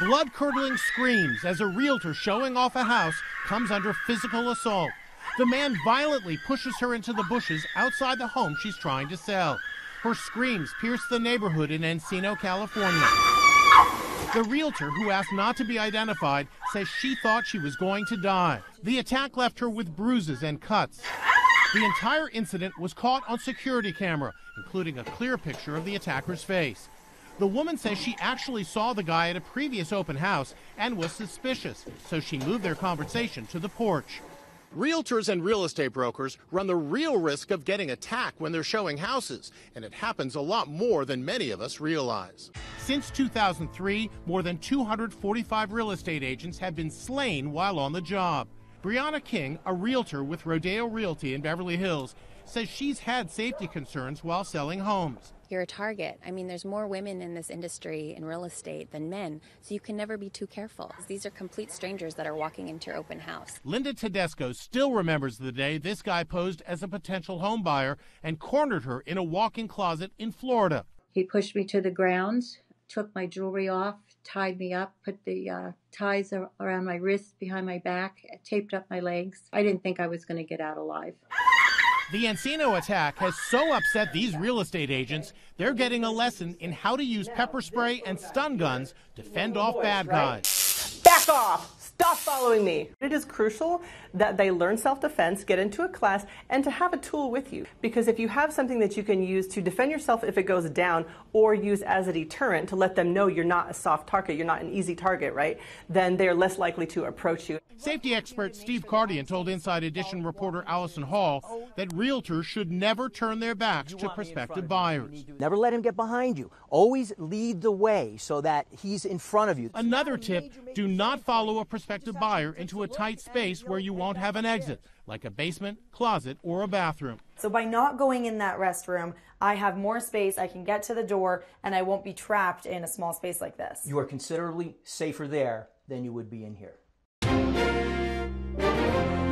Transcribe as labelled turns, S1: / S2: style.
S1: Blood curdling screams as a realtor showing off a house comes under physical assault. The man violently pushes her into the bushes outside the home she's trying to sell. Her screams pierce the neighborhood in Encino, California. The realtor, who asked not to be identified, says she thought she was going to die. The attack left her with bruises and cuts. The entire incident was caught on security camera, including a clear picture of the attacker's face. The woman says she actually saw the guy at a previous open house and was suspicious, so she moved their conversation to the porch. Realtors and real estate brokers run the real risk of getting attacked when they're showing houses, and it happens a lot more than many of us realize. Since 2003, more than 245 real estate agents have been slain while on the job. Brianna King, a realtor with Rodeo Realty in Beverly Hills, says she's had safety concerns while selling homes.
S2: You're a target. I mean, there's more women in this industry in real estate than men, so you can never be too careful. These are complete strangers that are walking into your open house.
S1: Linda Tedesco still remembers the day this guy posed as a potential home buyer and cornered her in a walk-in closet in Florida.
S3: He pushed me to the ground, took my jewelry off, tied me up, put the uh, ties around my wrists, behind my back, taped up my legs. I didn't think I was going to get out alive.
S1: The Encino attack has so upset these real estate agents, they're getting a lesson in how to use pepper spray and stun guns to fend off bad guys.
S4: Back off! Stop following me. It is crucial that they learn self-defense, get into a class, and to have a tool with you. Because if you have something that you can use to defend yourself if it goes down, or use as a deterrent to let them know you're not a soft target, you're not an easy target, right? Then they're less likely to approach you.
S1: Safety expert Steve Kardian told Inside Edition reporter Allison Hall that realtors should never turn their backs to prospective buyers.
S5: Never let him get behind you. Always lead the way so that he's in front of you.
S1: Another tip, do not follow a prospective prospective buyer into a tight space where you won't have an exit, like a basement, closet, or a bathroom.
S6: So by not going in that restroom, I have more space, I can get to the door, and I won't be trapped in a small space like this.
S5: You are considerably safer there than you would be in here thank you